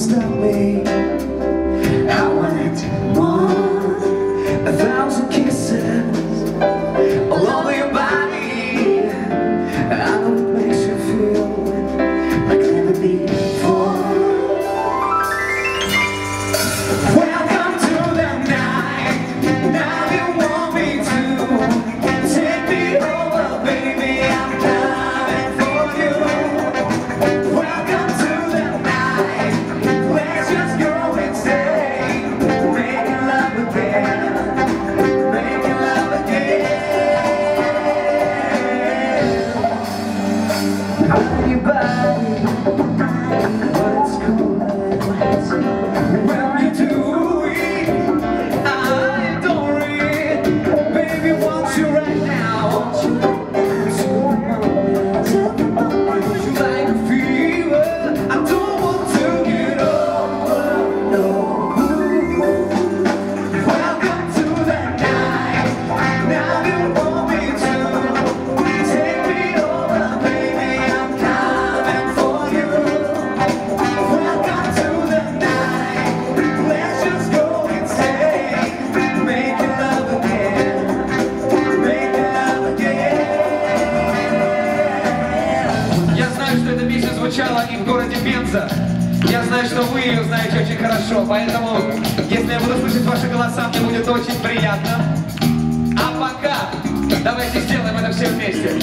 stop me в городе Пенза. Я знаю, что вы ее знаете очень хорошо, поэтому, если я буду слышать ваши голоса, мне будет очень приятно. А пока давайте сделаем это все вместе.